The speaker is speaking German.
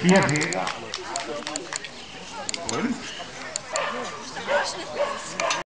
Vier Fehler. Und?